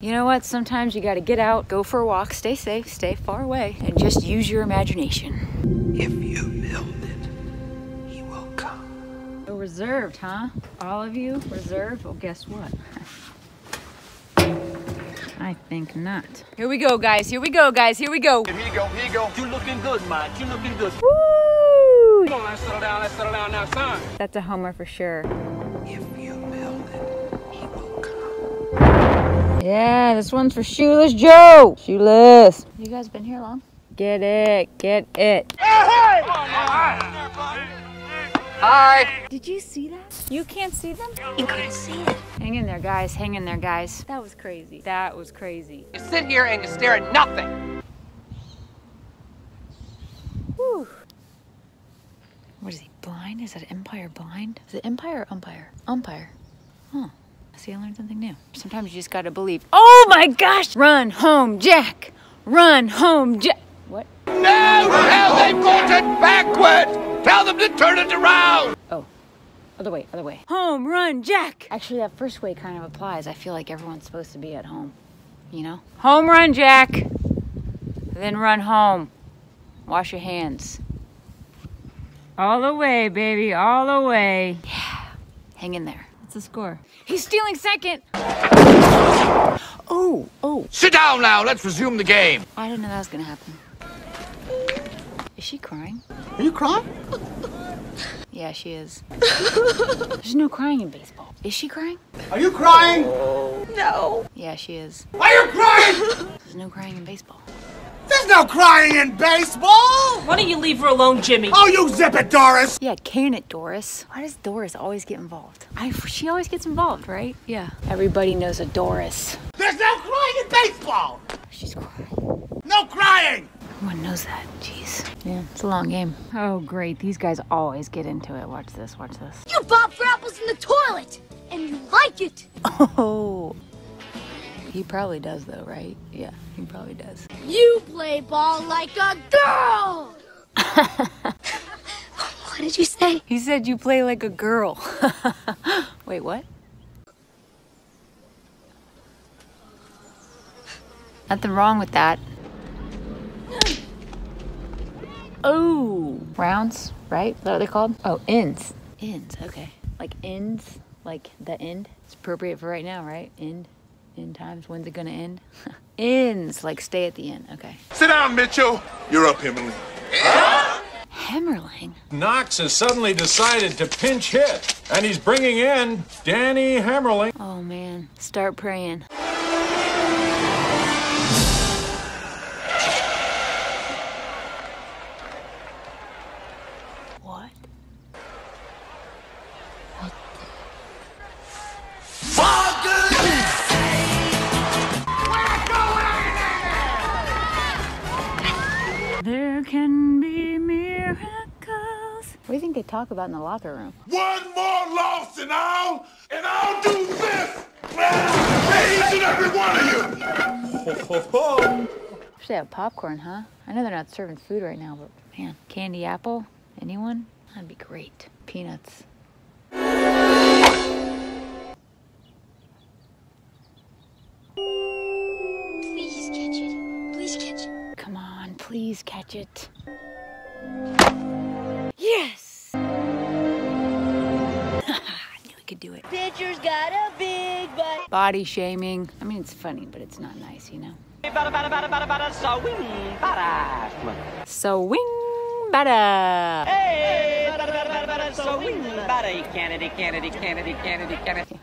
You know what? Sometimes you gotta get out, go for a walk, stay safe, stay far away, and just use your imagination. If you build it, he will come. Oh, reserved, huh? All of you reserved? Well, guess what? I think not. Here we go, guys. Here we go, guys. Here we go. Here you go, here you go. You looking good, man. You looking good. Woo! Come on, let's settle down, let's settle down now, son. That's a homer for sure. Yeah, this one's for Shoeless Joe. Shoeless. You guys been here long? Get it. Get it. Hi. Did you see that? You can't see them? You couldn't see it. Hang in there, guys. Hang in there, guys. That was crazy. That was crazy. You sit here and you stare at nothing. Whew. What is he, blind? Is that Empire blind? Is it Empire or umpire? Umpire. Huh. See, I learned something new. Sometimes you just gotta believe. Oh my gosh! Run home, Jack! Run home, Jack! What? No, hell, they've got it backward. Tell them to turn it around. Oh. Other way, other way. Home, run, Jack! Actually, that first way kind of applies. I feel like everyone's supposed to be at home. You know? Home run, Jack! Then run home. Wash your hands. All the way, baby, all the way. Yeah. Hang in there. What's the score? He's stealing second! Oh, oh. Sit down now. Let's resume the game. I didn't know that was gonna happen. Is she crying? Are you crying? Yeah, she is. There's no crying in baseball. Is she crying? Are you crying? No. Yeah, she is. Why are you crying? There's no crying in baseball. There's no crying in baseball. Why don't you leave her alone, Jimmy? Oh, you zip it, Doris. Yeah, can it, Doris. Why does Doris always get involved? I, she always gets involved, right? Yeah. Everybody knows a Doris. There's no crying in baseball. She's crying. No crying. Everyone knows that. Jeez. Yeah, it's a long game. Oh, great. These guys always get into it. Watch this. Watch this. You pop for apples in the toilet, and you like it. Oh. He probably does, though, right? Yeah, he probably does. You play ball like a girl. what did you say? He said you play like a girl. Wait, what? Nothing wrong with that. Oh, rounds, right? Is that what they're called? Oh, ends. Ends, okay. Like ends, like the end. It's appropriate for right now, right? End, end times. When's it gonna end? ends, like stay at the end. Okay. Sit down, Mitchell. You're up, Emily. Hemmerling. Knox has suddenly decided to pinch hit, and he's bringing in Danny Hemmerling. Oh man, start praying. What? There can be miracles. What do you think they talk about in the locker room? One more loss and I'll, and I'll do this. Hey, each and every one of you. Should they have popcorn, huh? I know they're not serving food right now, but man, candy apple? Anyone? That'd be great. Peanuts. Please catch it. Yes! I knew we could do it. Pitcher's got a big butt. Body shaming. I mean, it's funny, but it's not nice, you know? Bada, bada, bada, bada, bada, so wing, bada. So wing bada. Hey, so wing, bada. Kennedy, Kennedy, Kennedy, Kennedy, Kennedy.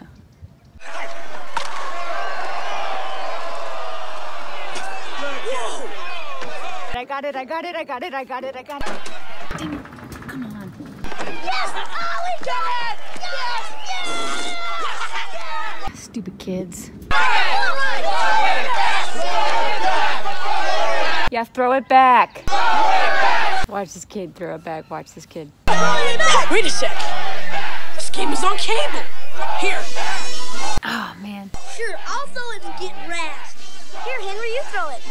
I got it, I got it, I got it, I got it, I got it. Dang it. Come on. Yes! Oh, we did it! Yes! Yes! Yes! Stupid kids. Yeah, throw it back. Watch this kid throw it back. Watch this kid. Wait a sec. This game is on cable. Here. Oh, man. Sure, I'll throw it and get razzed. Here, Henry, you throw it.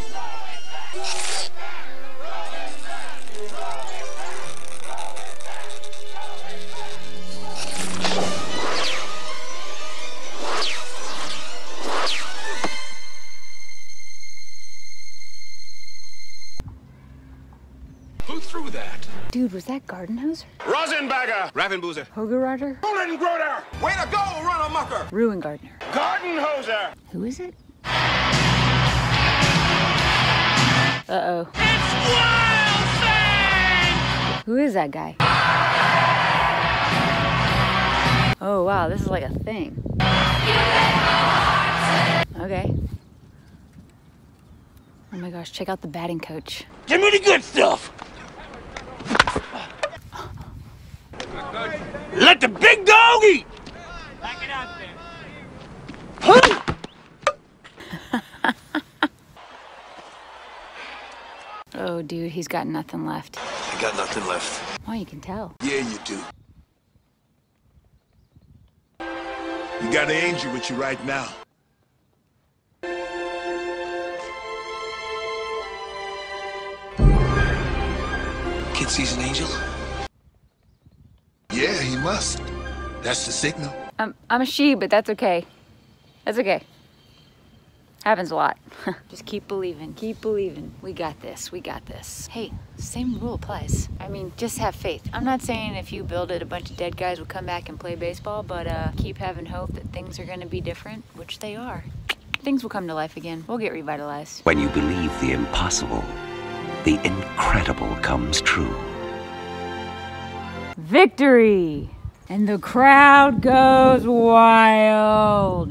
Through that. Dude, was that Gardenhose? Rosenberger. Ravenboozer. Hogerarter? Bullengroder. Way to go, run amucker. Ruin Gardner. Gardenhoser. Who is it? Uh-oh. it's wild Who is that guy? Oh, wow, this is like a thing. Okay. Oh my gosh, check out the batting coach. Give me the good stuff. Let the big dog eat. Oh, dude, he's got nothing left. I got nothing left. Oh, you can tell. Yeah, you do. You got an angel with you right now. Kid sees an angel? Yeah, he must. That's the signal. I'm, I'm a she, but that's okay. That's okay. Happens a lot. Just keep believing, keep believing. We got this, we got this. Hey, same rule applies. I mean, just have faith. I'm not saying if you build it, a bunch of dead guys will come back and play baseball, but uh, keep having hope that things are gonna be different, which they are. Things will come to life again. We'll get revitalized. When you believe the impossible, the incredible comes true. Victory! And the crowd goes wild.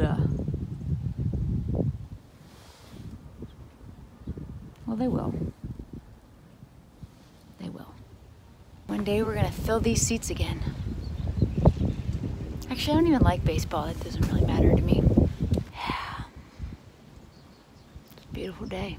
Well, they will. They will. One day we're gonna fill these seats again. Actually, I don't even like baseball. It doesn't really matter to me. Yeah. It's a beautiful day.